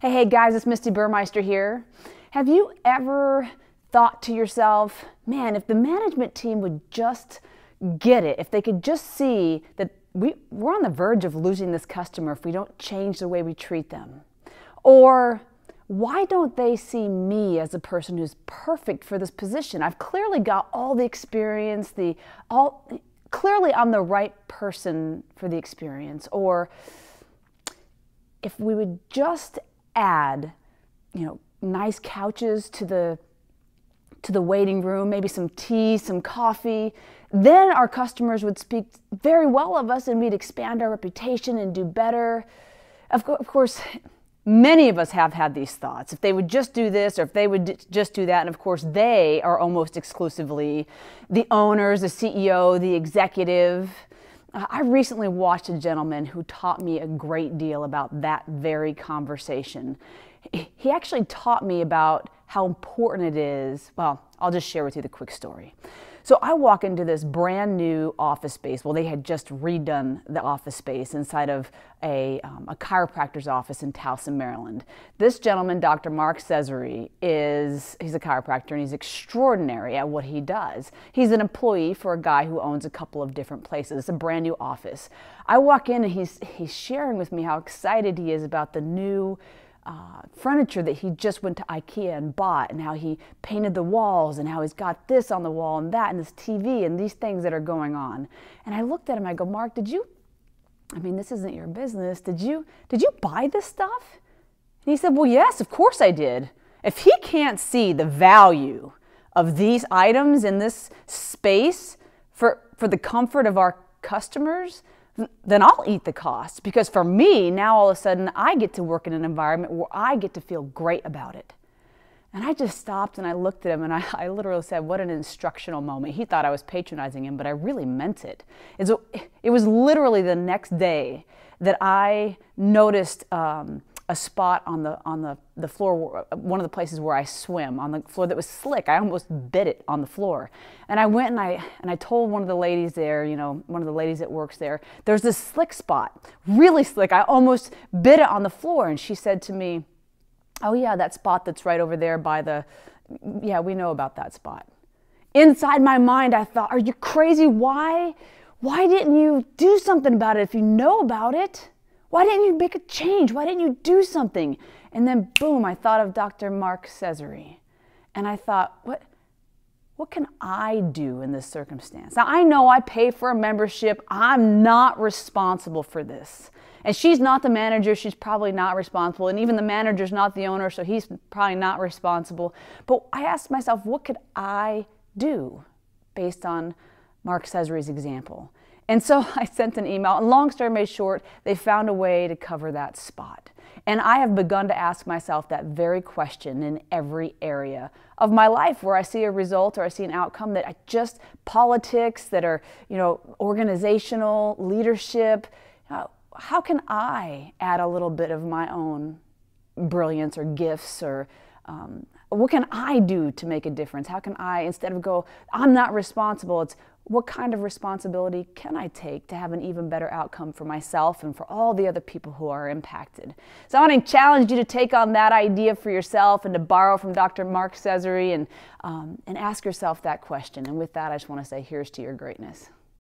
Hey, hey guys, it's Misti Burmeister here. Have you ever thought to yourself, man, if the management team would just get it, if they could just see that we, we're on the verge of losing this customer if we don't change the way we treat them? Or why don't they see me as a person who's perfect for this position? I've clearly got all the experience, the all clearly I'm the right person for the experience. Or if we would just add, you know, nice couches to the to the waiting room, maybe some tea, some coffee, then our customers would speak very well of us and we'd expand our reputation and do better. Of, co- of course, many of us have had these thoughts. If they would just do this or if they would d- just do that, and of course, they are almost exclusively the owners, the CEO, the executive. I recently watched a gentleman who taught me a great deal about that very conversation. He actually taught me about how important it is. Well, I'll just share with you the quick story. So I walk into this brand new office space. Well, they had just redone the office space inside of a, um, a chiropractor's office in Towson, Maryland. This gentleman, Dr. Mark Cesare, is he's a chiropractor and he's extraordinary at what he does. He's an employee for a guy who owns a couple of different places. It's a brand new office. I walk in and he's he's sharing with me how excited he is about the new uh, furniture that he just went to IKEA and bought, and how he painted the walls, and how he's got this on the wall, and that, and this TV, and these things that are going on. And I looked at him. I go, Mark, did you? I mean, this isn't your business. Did you? Did you buy this stuff? And he said, Well, yes, of course I did. If he can't see the value of these items in this space for for the comfort of our customers, then I'll eat the cost because for me, now all of a sudden I get to work in an environment where I get to feel great about it. And I just stopped and I looked at him and I, I literally said, What an instructional moment. He thought I was patronizing him, but I really meant it. And so it was literally the next day that I noticed um, a spot on the on the, the floor uh, one of the places where I swim on the floor that was slick. I almost bit it on the floor. And I went and I and I told one of the ladies there, you know, one of the ladies that works there, there's this slick spot, really slick. I almost bit it on the floor and she said to me, "Oh yeah, that spot that's right over there by the yeah, we know about that spot." Inside my mind I thought, "Are you crazy? Why why didn't you do something about it if you know about it?" Why didn't you make a change? Why didn't you do something? And then boom, I thought of Dr. Mark Cesare. And I thought, what what can I do in this circumstance? Now I know I pay for a membership. I'm not responsible for this. And she's not the manager, she's probably not responsible. And even the manager's not the owner, so he's probably not responsible. But I asked myself, what could I do based on Mark Cesare's example? And so I sent an email, and long story made short, they found a way to cover that spot. And I have begun to ask myself that very question in every area of my life where I see a result or I see an outcome that I just politics that are, you know, organizational, leadership. How can I add a little bit of my own brilliance or gifts or um, what can I do to make a difference? How can I, instead of go, I'm not responsible, it's what kind of responsibility can I take to have an even better outcome for myself and for all the other people who are impacted? So I want to challenge you to take on that idea for yourself and to borrow from Dr. Mark Cesare and, um, and ask yourself that question. And with that, I just want to say, here's to your greatness.